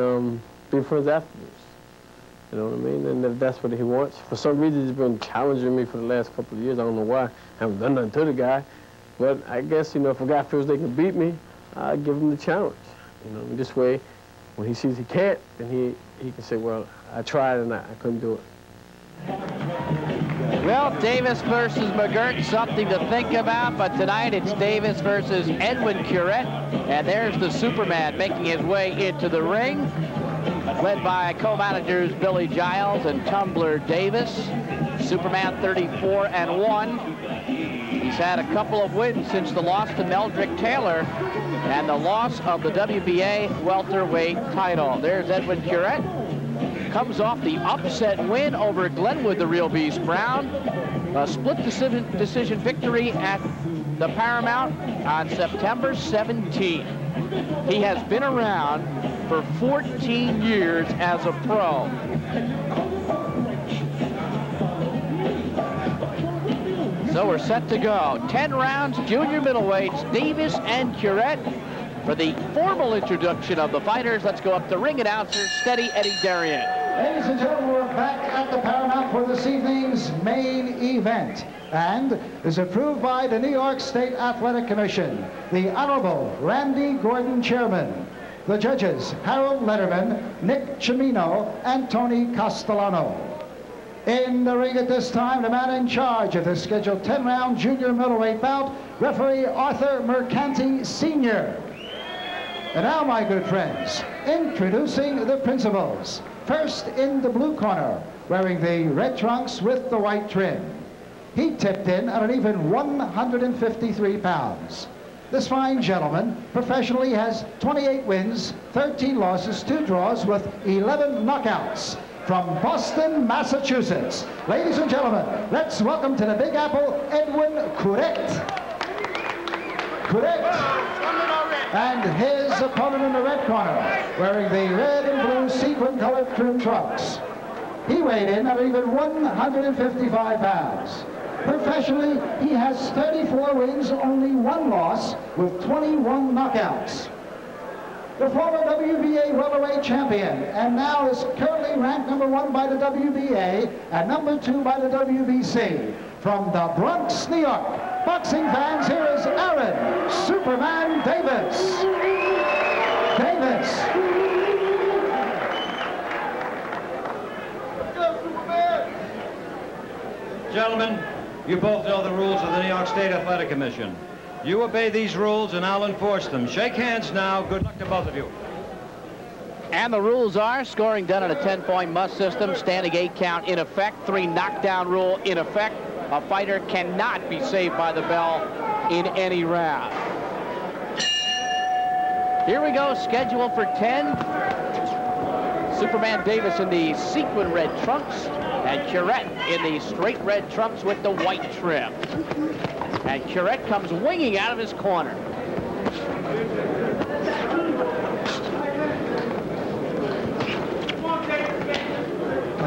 um, be friends afterwards. You know what I mean? And if that's what he wants. For some reason, he's been challenging me for the last couple of years. I don't know why. I haven't done nothing to the guy. But I guess, you know, if a guy feels they can beat me, I give him the challenge. You know, this way, when he sees he can't, then he, he can say, well, I tried and I, I couldn't do it. Well, Davis versus McGirt, something to think about, but tonight it's Davis versus Edwin Curet, and there's the Superman making his way into the ring, led by co-managers Billy Giles and Tumbler Davis. Superman 34 and 1. He's had a couple of wins since the loss to Meldrick Taylor and the loss of the WBA welterweight title. There's Edwin Curet comes off the upset win over Glenwood, the Real Beast Brown. A split decision, decision victory at the Paramount on September 17. He has been around for 14 years as a pro. So we're set to go. 10 rounds, junior middleweights, Davis and Curet. For the formal introduction of the fighters, let's go up to ring announcer, Steady Eddie Derian. Ladies and gentlemen, we're back at the Paramount for this evening's main event and is approved by the New York State Athletic Commission, the Honorable Randy Gordon Chairman, the judges Harold Lederman, Nick Cimino, and Tony Castellano. In the ring at this time, the man in charge of the scheduled 10-round junior middleweight bout, referee Arthur Mercante Sr. And now, my good friends, introducing the principals. First in the blue corner, wearing the red trunks with the white trim. He tipped in at an even 153 pounds. This fine gentleman professionally has 28 wins, 13 losses, 2 draws with 11 knockouts from Boston, Massachusetts. Ladies and gentlemen, let's welcome to the Big Apple, Edwin Curet. Curet. And his opponent in the red corner, wearing the red and blue sequin-colored trim trunks. He weighed in at even 155 pounds. Professionally, he has 34 wins, only one loss, with 21 knockouts. The former WBA welterweight champion, and now is currently ranked number one by the WBA and number two by the WBC. From the Bronx, New York, boxing fans, here is Aaron Superman Davis. Davis. Gentlemen, you both know the rules of the New York State Athletic Commission. You obey these rules and I'll enforce them. Shake hands now. Good luck to both of you. And the rules are scoring done in a 10-point must system, standing eight count in effect, three knockdown rule in effect. A fighter cannot be saved by the bell in any round. Here we go, schedule for 10. Superman Davis in the sequin red trunks and Curet in the straight red trunks with the white trim. And Curet comes winging out of his corner.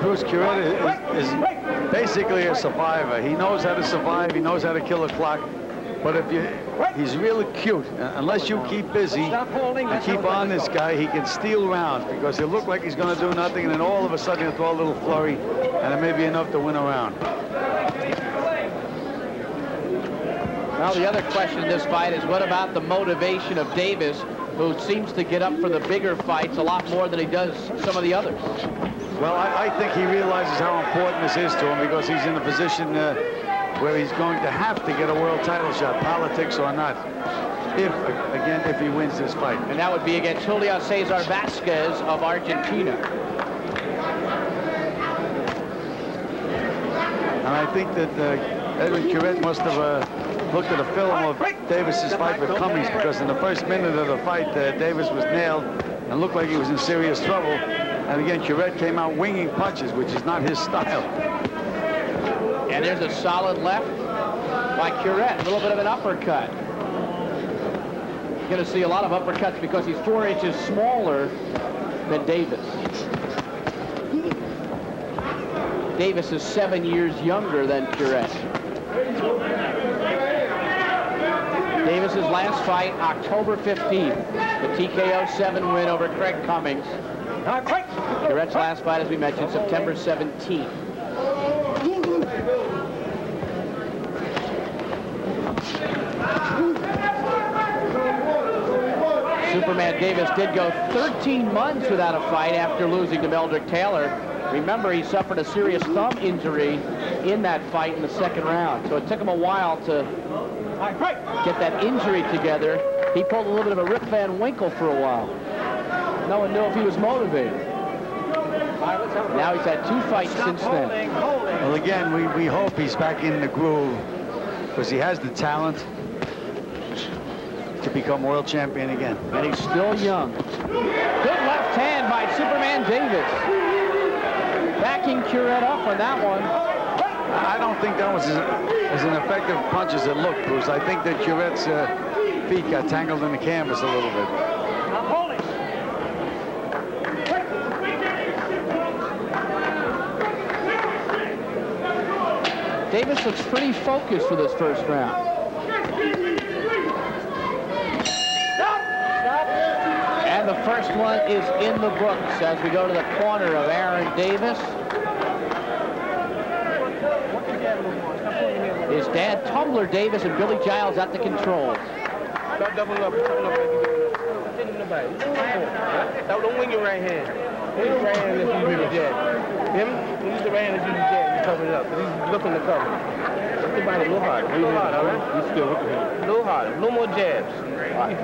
Bruce Curet is, is, basically a survivor. He knows how to survive. He knows how to kill a clock. But if you, he's really cute. Uh, unless you keep busy and keep on this guy, he can steal rounds because he'll look like he's going to do nothing, and then all of a sudden he'll throw a little flurry, and it may be enough to win a round. Well, the other question in this fight is what about the motivation of Davis, who seems to get up for the bigger fights a lot more than he does some of the others? Well, I, I think he realizes how important this is to him because he's in a position uh, where he's going to have to get a world title shot, politics or not, if, again, if he wins this fight. And that would be against Julio Cesar Vasquez of Argentina. And I think that uh, Edwin Curet must have uh, looked at a film of Davis's fight with Cummings because in the first minute of the fight, uh, Davis was nailed and looked like he was in serious trouble. And again, Curet came out winging punches, which is not his style. And there's a solid left by Curet, a little bit of an uppercut. You're going to see a lot of uppercuts because he's four inches smaller than Davis. Davis is seven years younger than Curet. Davis's last fight, October 15th, the TKO 7 win over Craig Cummings. Curet's last fight, as we mentioned, September 17th. Superman Davis did go 13 months without a fight after losing to Meldrick Taylor. Remember, he suffered a serious thumb injury in that fight in the second round. So it took him a while to get that injury together. He pulled a little bit of a Rip Van Winkle for a while. No one knew if he was motivated. Now he's had two fights since then. Well, again, we, we hope he's back in the groove because he has the talent to become world champion again. And he's still young. Good left hand by Superman Davis. Backing Curet up on that one. I don't think that was as, as an effective punch as it looked, Bruce. I think that Curet's uh, feet got tangled in the canvas a little bit. Davis looks pretty focused for this first round. And the first one is in the books as we go to the corner of Aaron Davis. His dad, Tumbler Davis, and Billy Giles at the controls. Double up, double up. Don't wing your right hand. Wing your right hand if you use the jab. Him, use the right hand if you use the jab. You cover it up. He's looking to cover. Lift the body a little harder. A little harder, all right? You still looking at A little harder. A little more jabs. All right?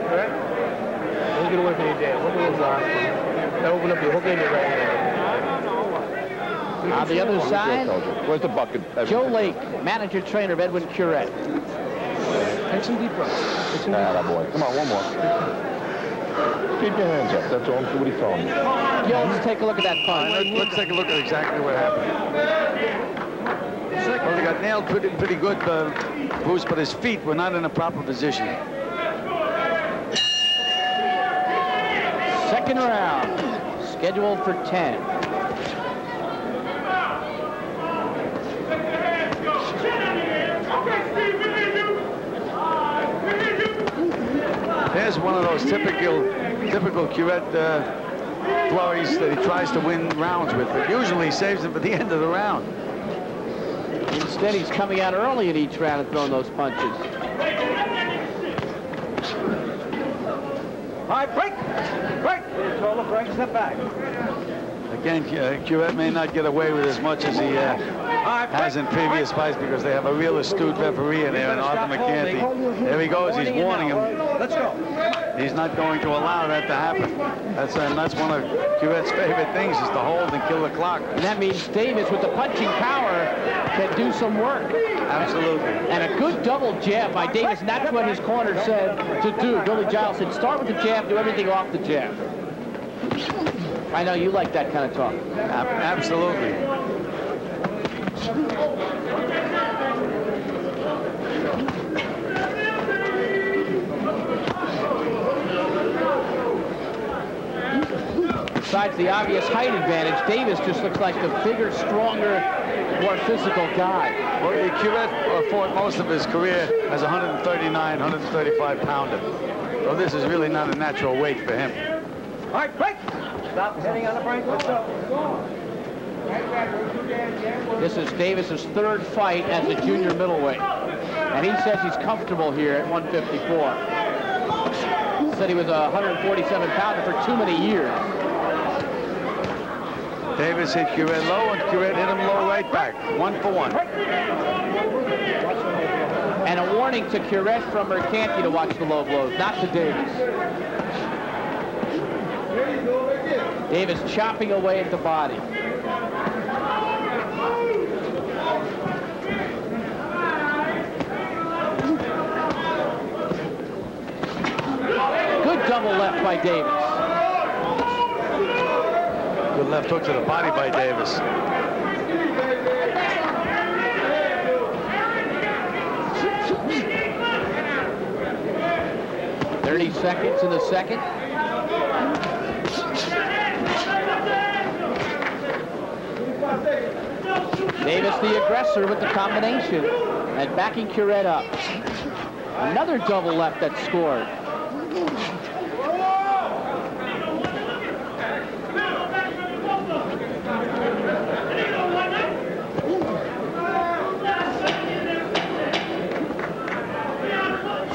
Don't get away from your jab. Look a little hard. Now open up your hook in your right hand. On the other side, Where's the bucket? Joe Lake, manager trainer of Edwin Curet. Take some deep breaths. Take some deep Ah, that boy. Come on, one more. Keep your hands up. That's all. See what he's throwing. Gil, let's take a look at that punch. Let's, let's take a look at exactly what happened. Well, they got nailed pretty, pretty good, uh, Bruce, but his feet were not in a proper position. Second round, scheduled for 10. There's one of those typical, typical Curet uh, flurries that he tries to win rounds with, but usually he saves them for the end of the round. Instead, he's coming out early in each round and throwing those punches. All right, break. Break. Controller, break. Step back. Again, uh, Curet may not get away with as much as he uh, has in previous fights because they have a real astute referee in there, and Arthur McCarthy. There he goes. He's warning him. Let's go. He's not going to allow that to happen. That's and that's one of Curet's favorite things is to hold and kill the clock. And that means Davis, with the punching power, can do some work. Absolutely. And a good double jab by Davis, and that's what his corner said to do. Billy Giles said, start with the jab, do everything off the jab. I know you like that kind of talk. Ab- absolutely. Besides the obvious height advantage, Davis just looks like the bigger, stronger, more physical guy. Well, Curet uh, fought most of his career as a 139, 135 pounder. So this is really not a natural weight for him. All right, break. Stop heading on the break. Let's go. This is Davis's third fight as a junior middleweight. And he says he's comfortable here at 154. Said he was a 147 pounder for too many years. Davis hit Curet low, and Curet hit him low right back. One for one. And a warning to Curet from Mercante to watch the low blows, not to Davis. Davis chopping away at the body. Good double left by Davis. Good left hook to the body by Davis. Thirty seconds in the second. Davis the aggressor with the combination and backing Curet up. Another double left that scored.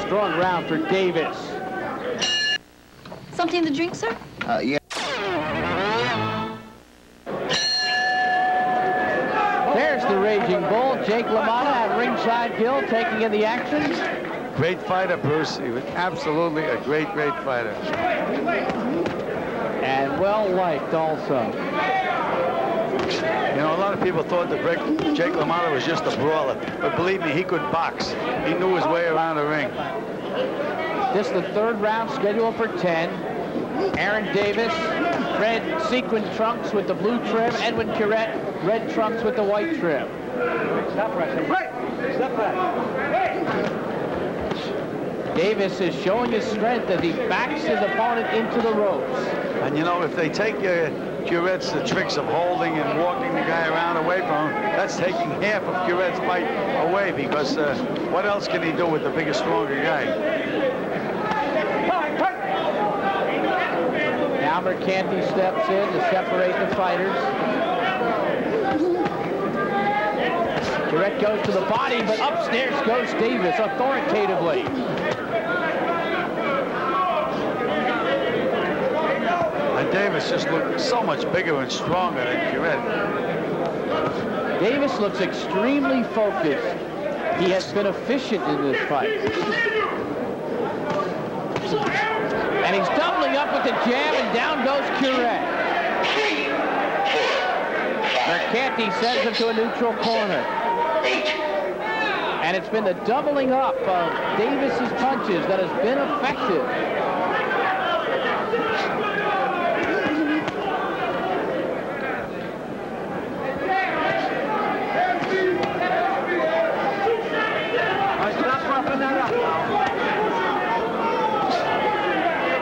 Strong round for Davis. Something to drink, sir? Uh, yeah. At ringside Gil taking in the action. Great fighter, Bruce. He was absolutely a great, great fighter. And well liked also. You know, a lot of people thought that Jake LaMotta was just a brawler, but believe me, he could box. He knew his way around the ring. This is the third round scheduled for 10. Aaron Davis, red sequin trunks with the blue trim. Edwin Curet, red trunks with the white trim. Stop right. Right. Davis is showing his strength as he backs his opponent into the ropes. And you know, if they take uh, Curet's the tricks of holding and walking the guy around away from him, that's taking half of Curet's fight away because uh, what else can he do with the bigger, stronger guy? Now Mercante steps in to separate the fighters. Curet goes to the body, but upstairs goes Davis authoritatively. And Davis just looked so much bigger and stronger than Curet. Davis looks extremely focused. He has been efficient in this fight. And he's doubling up with the jab, and down goes Curet. Mercante sends him to a neutral corner. And it's been the doubling up of Davis's punches that has been effective.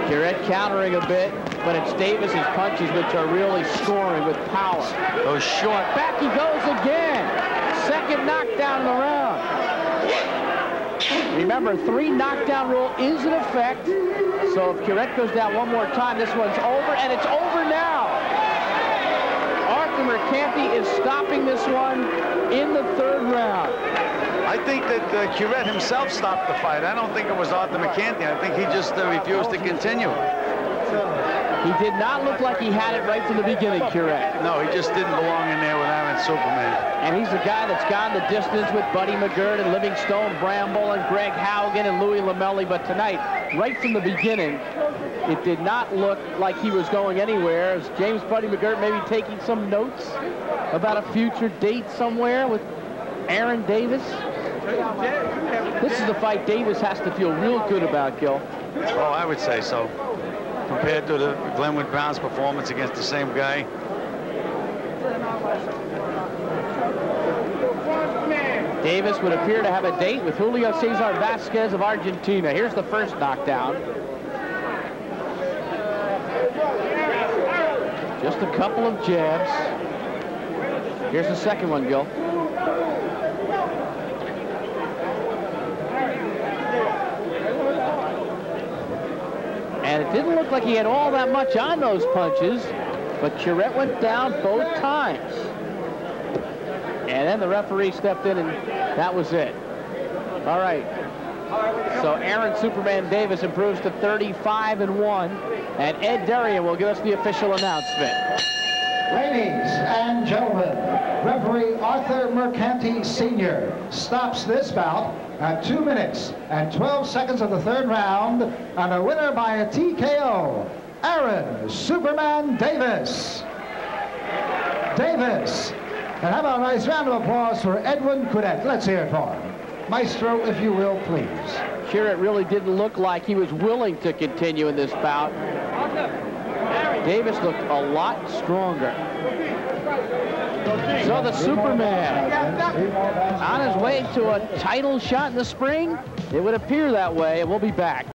Curet countering a bit, but it's Davis's punches which are really scoring with power. Those short. Back he goes again. Second knockdown in the round. Remember, three knockdown rule is in effect. So if Curet goes down one more time, this one's over, and it's over now. Arthur Mercante is stopping this one in the third round. I think that uh, himself stopped the fight. I don't think it was Arthur Mercante. I think he just uh, refused to continue. He did not look like he had it right from the beginning, Curet. No, he just didn't belong in there with Aaron Superman. And he's the guy that's gone the distance with Buddy McGirt and Livingstone Bramble and Greg Haugen and Louis Lamelli. But tonight, right from the beginning, it did not look like he was going anywhere. As James Buddy McGirt maybe taking some notes about a future date somewhere with Aaron Davis. This is the fight Davis has to feel real good about, Gil. Oh, I would say so. Compared to the Glenwood Browns performance against the same guy. Davis would appear to have a date with Julio Cesar Vasquez of Argentina. Here's the first knockdown. Just a couple of jabs. Here's the second one, Gil. Didn't look like he had all that much on those punches, but Curet went down both times. And then the referee stepped in, and that was it. All right. So Aaron Superman Davis improves to 35 and 1, and Ed Derian will give us the official announcement. Ladies and gentlemen, referee Arthur Mercante Sr. stops this bout at 2 minutes and 12 seconds of the third round, and a winner by a TKO, Aaron Superman Davis. Davis. And how about a nice round of applause for Edwin Curet. Let's hear it for him. Maestro, if you will, please. Sure, it really didn't look like he was willing to continue in this bout. Davis looked a lot stronger. So the Superman on his way to a title shot in the spring. It would appear that way, and we'll be back.